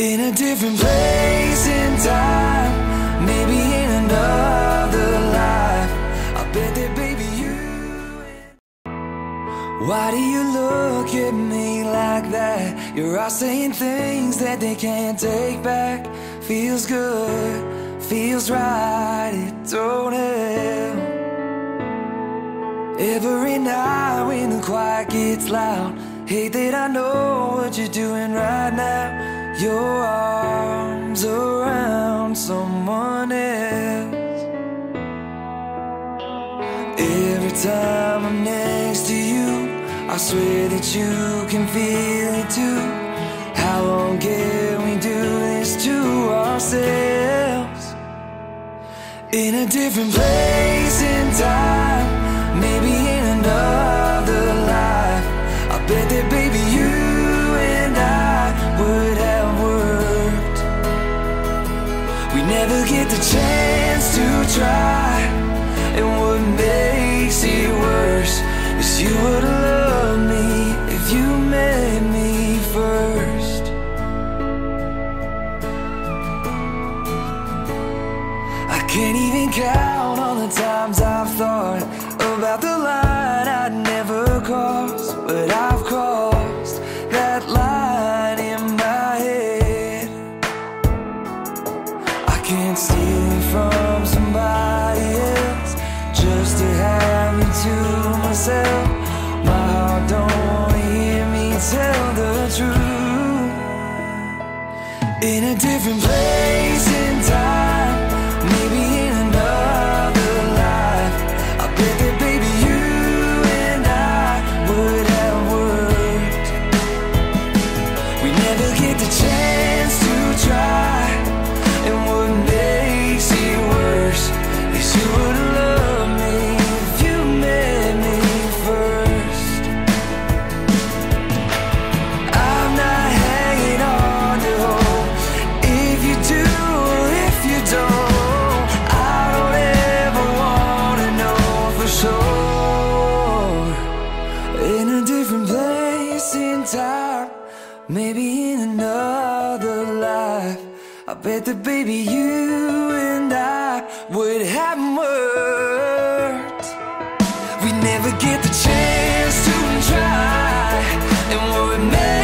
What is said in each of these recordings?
In a different place in time, maybe in another life. I bet that baby you. Why do you look at me like that? You're all saying things that they can't take back. Feels good, feels right, it don't help. Every night when the quiet gets loud, hate that I know what you're doing right now. Your arms around someone else. Every time I'm next to you, I swear that you can feel it too. How long can we do this to ourselves? In a different place in time, the chance to try, and what makes it worse is you would love me if you met me first. I can't even count all the times I've thought about the line I'd never cross, but I've crossed that line myself. My heart don't hear me tell the truth. In a different place maybe in another life. I bet that baby you and I would have worked. We never get the chance to try, and what makes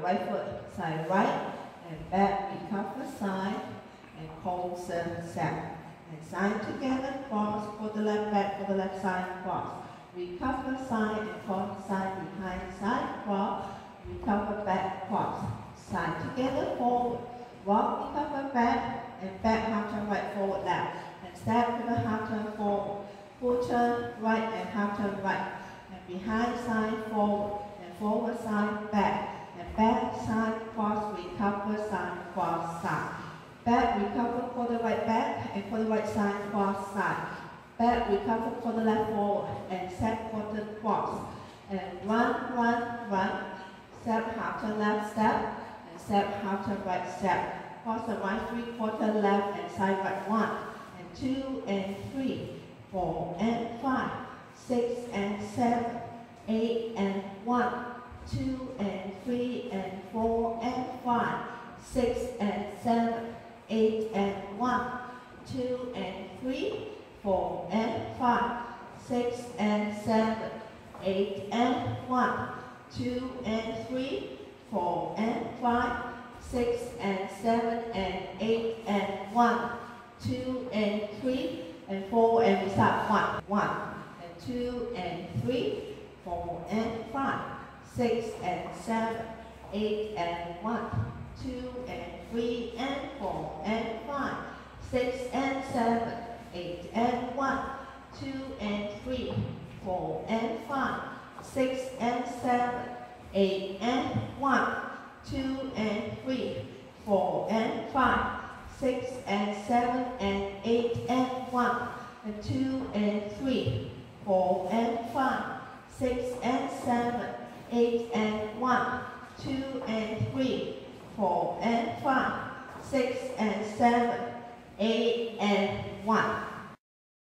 right foot, side right, and back, recover side, and hold seven, seven. And side together, cross, for the left back, for the left side, cross. Recover side and cross side, behind side, cross. Recover back, cross. Side together, forward. Walk, recover back, and back half turn right, forward, left. And step to the half turn forward. Full turn right and half turn right. And behind side, forward. And forward side, back side cross recover side cross side back recover for the right back and for the right side cross side for the left forward and step the cross and run run run step half turn left step and step half turn right step. Cross the right three quarter left and side right one. And two and three four and five six and seven eight and one two and 6 and 7, 8 and 1, 2 and 3, 4 and 5, 6 and 7 and 8 and 1, 2 and 3, and 4 and sub 1, 1, and 2 and 3, 4 and 5, 6 and 7, 8 and 1, 2 and 3 and 4 and 5, 6 and 7, 8 and 1, 2 and three, four and five, six and seven, eight and one, two and three, four and five, six and seven and eight and one, and two and three, four and five, six and seven, eight and one, two and three, four and five, six and seven, eight and one.